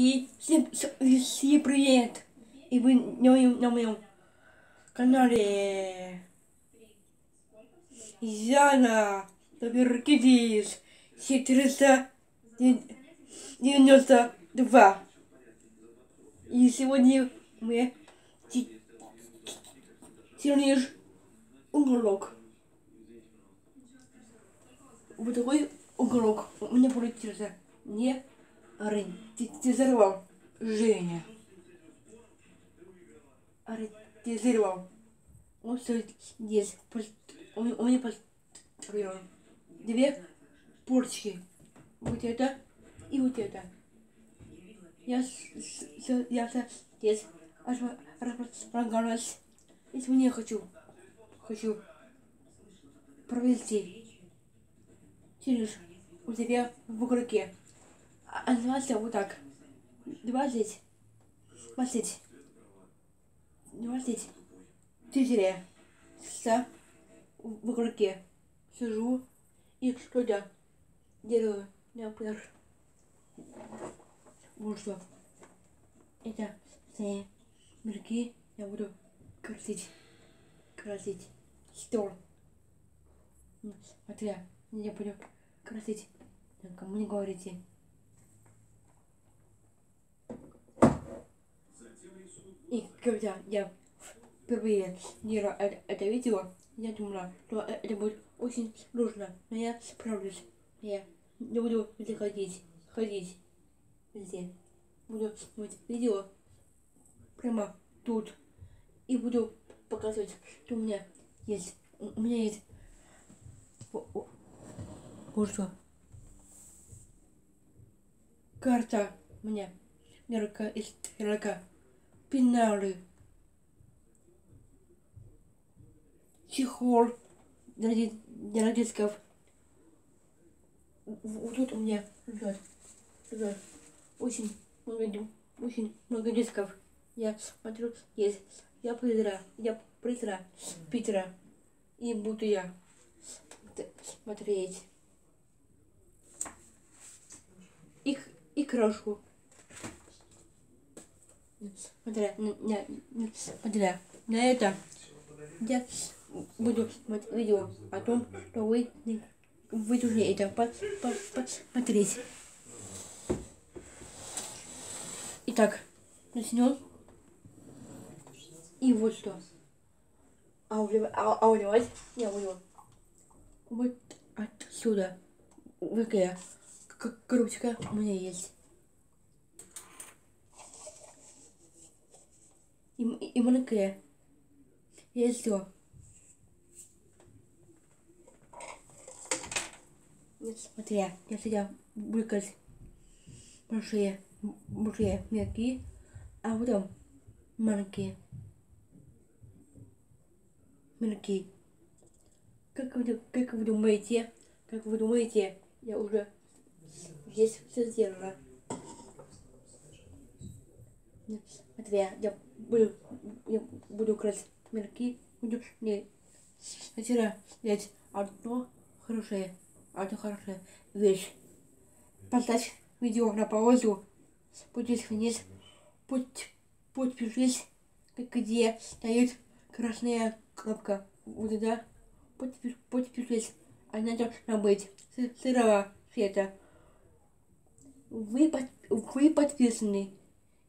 И всем, всем привет! И вы на моем, на моем канале Яна Таверкидис 492. И сегодня мы сегодня уголок. Вот такой уголок у меня получился. Не ориентизировал Женя. Ориентизировал. Он все здесь. У меня построил две порчки. Вот это и вот это. Я, я здесь располагалась. Если мне хочу, хочу провести через у тебя в уголке. А называется вот так. Двадцать. Двадцать. Двадцать. Четыре. С в уголке. Сижу и что-то делаю, например. Вот что. Это все мелки я буду красить. Красить. Стол. Смотря, я буду красить. Кому не говорите. И когда я впервые делала это видео, я думала, что это будет очень сложно, но я справлюсь. Я буду везде ходить, ходить везде. Буду снимать видео прямо тут. И буду показывать, что у меня есть. У меня есть вот что. Карта мне. Мерка из стрелка. Пеналы. Чехол для, дисков. Вот тут у меня лежат, лежат очень много, очень много дисков. Я смотрю, есть. Я призра, я призра Питера. И буду я смотреть. И, и крошку. Смотря на, на, смотря на это, я буду смотреть видео о том, что вы, вы должны это по, по, посмотреть. Итак, начнем. И вот что. А уливать, а, а уливать я буду вот отсюда. Вот такая коробочка у меня есть. И, и маленькая. И все. Смотри, я сейчас выкать большие, большие мелкие, а потом маленькие. Мелкие. Как вы, как вы думаете, как вы думаете, я уже здесь все сделала. Смотри, я буду, я буду красить мерки, буду не взять одно хорошее, одно хорошее вещь. Поставь видео на паузу, пусть вниз, пусть подпишись, где стоит красная кнопка. Вот это подпишись. Она должна быть сырого цвета. Вы, под, вы подписаны.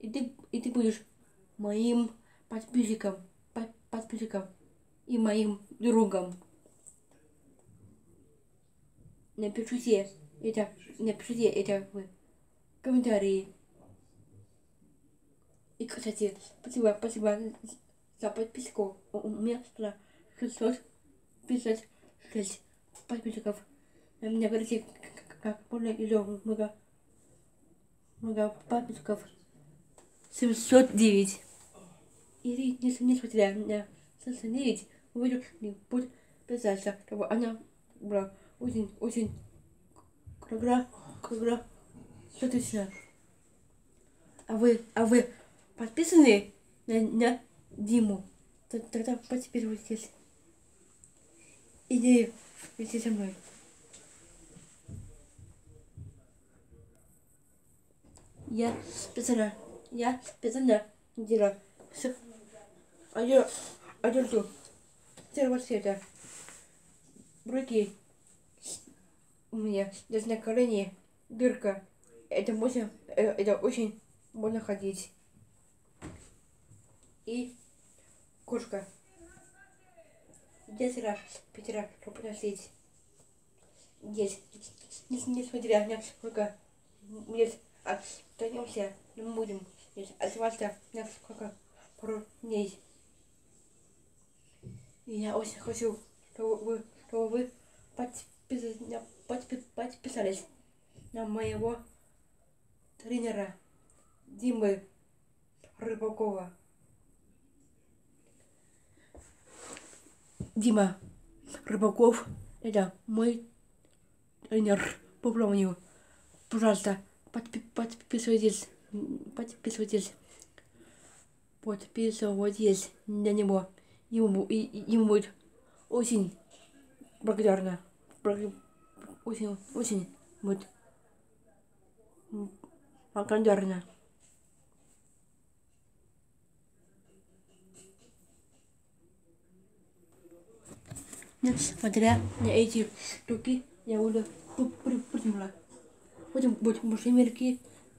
И ты, и ты будешь моим подписчиком, под, подписчиком и моим другом. Напишите это, напишите это в комментарии. И, кстати, спасибо, спасибо за подписку. У меня стало 656 подписчиков. Меня говорите, как можно еще много, много подписчиков. 709. И несмотря на 709, вы должны подписаться, чтобы она была очень, очень кругла, кругла, соответственно. А вы, а вы подписаны на, на Диму? Тогда подписывайтесь. Иди, иди со мной. я специально, я специально делала с одежду, одежду серого цвета. Руки у меня здесь на колене дырка. Это можно, э, это очень можно ходить. И кошка. Десять раз, чтобы носить. Здесь, несмотря на сколько лет остаемся, не будем здесь оставаться на сколько пару дней. И я очень хочу, чтобы вы, чтобы вы подписались, подпи- подписались на моего тренера Димы Рыбакова. Дима Рыбаков, это мой тренер по плаванию. Пожалуйста, подпи- подписывайтесь, подписывайтесь, подписывайтесь на него. Ему, и, ему будет очень благодарна. Бл- Очень, очень будет благодарна. Несмотря на эти штуки, я пр- придумала. Будем быть большие мелкие,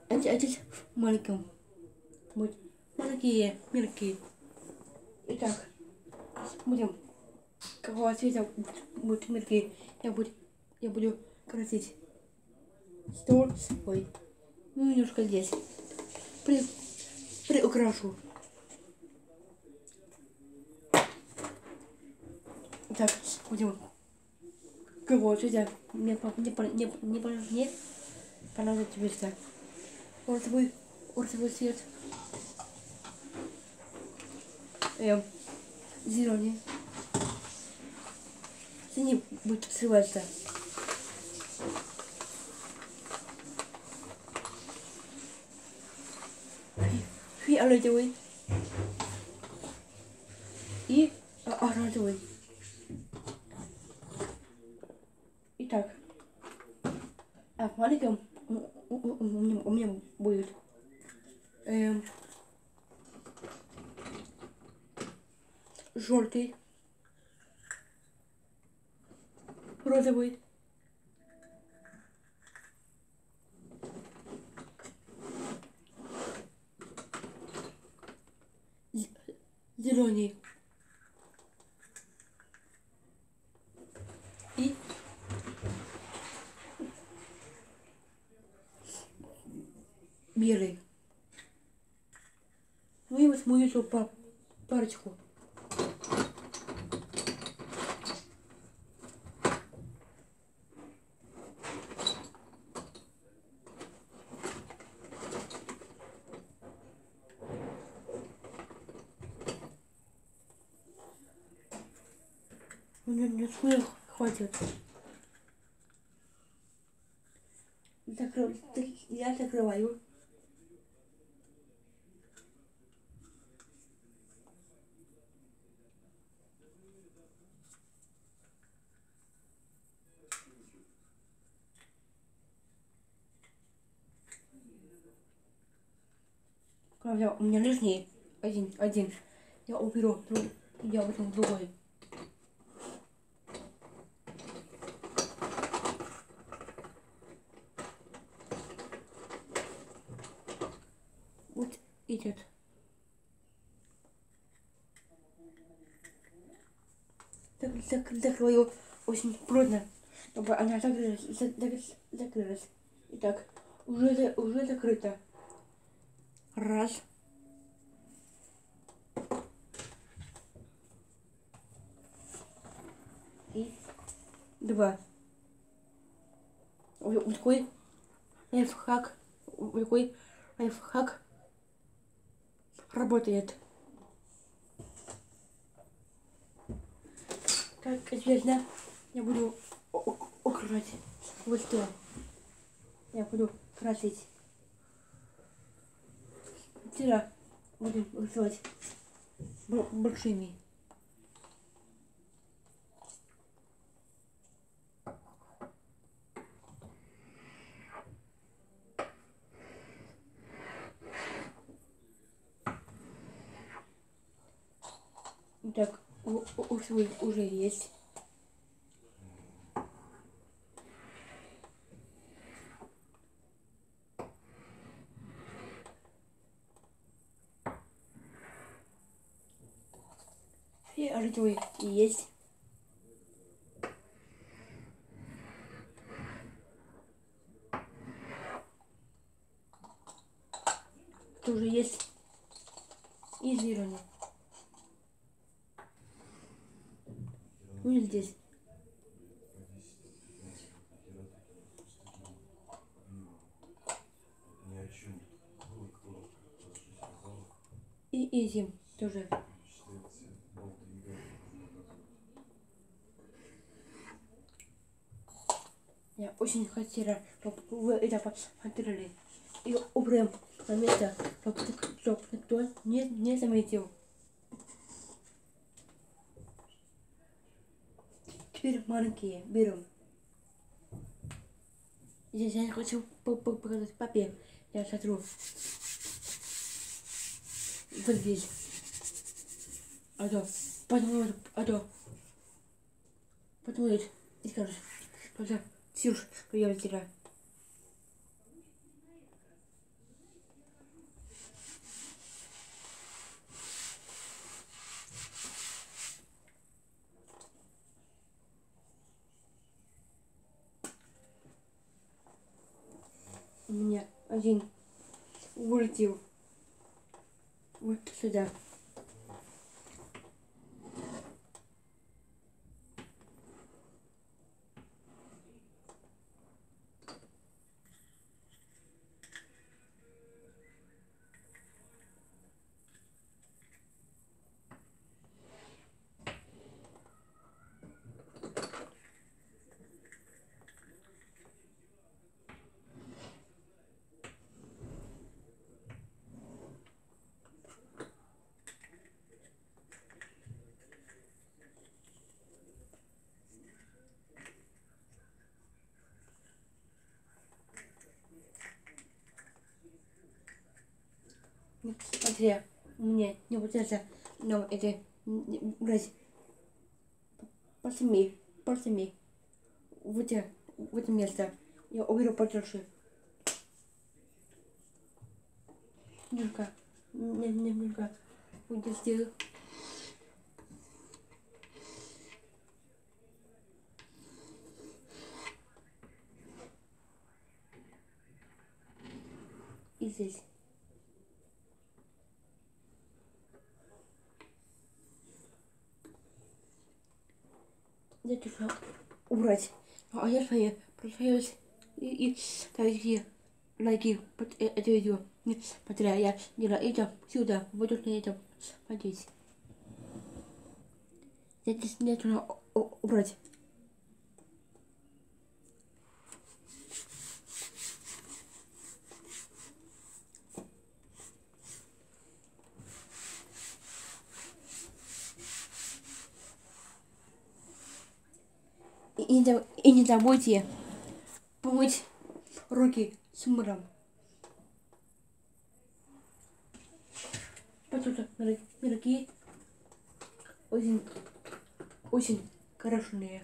эти маленьким. Будь маленькие, мелкие. Итак, будем какого цвета будут мелкие. Я буду, я буду красить стол свой. Ну, немножко здесь. При, приукрашу. Так, будем какого цвета мне по- не по- не не по- не понравится тебе так. Розовый, розовый цвет. Эм, зеленый. Синий будет срываться. Фи- Фиолетовый. И а- оранжевый. Итак, а в маленьком у, у- у- у меня, будет. Эм, желтый, розовый, зеленый и белый. Ну и вот мою еще па- парочку. Мне не смех хватит. Закрыл, я закрываю. Правда, у меня лишний один, один. Я уберу, друг- я возьму другой. Вот идет. Так, зак- закрою очень плотно, чтобы она закрылась. за- зак- закрылась. Итак, уже, уже закрыто. Раз. И два. Ой, вот такой лайфхак, вот такой лайфхак работает. Как известно, я буду украсить вот что. Я буду красить тира будем выкрывать большими. Так, у, у, уже есть. Оружие есть. Тоже есть. И зеленый. Ну и здесь. И эти тоже. Я очень хотела, чтобы вы это посмотрели. И уберем на место, чтобы, чтобы никто не, не заметил. Теперь маленькие берем. Здесь я хочу по- по- показать папе. Я сотру. Вот здесь. А то, потом, а то, потом и скажешь, что Что я вытираю. У меня один вылетел вот сюда. Смотри, мне не вот это, но это не- брать. Посми, посми. В это, в это место. Я уберу подальше. Немножко, не- немножко. Вот здесь. И здесь. Я должна убрать. А я свои прощаюсь и, и ставите лайки под э- это видео. Не смотря я делаю это сюда, буду на этом смотреть. Я здесь не убрать. И, и не забудьте помыть руки с мылом. Потому что руки очень, очень крашеные.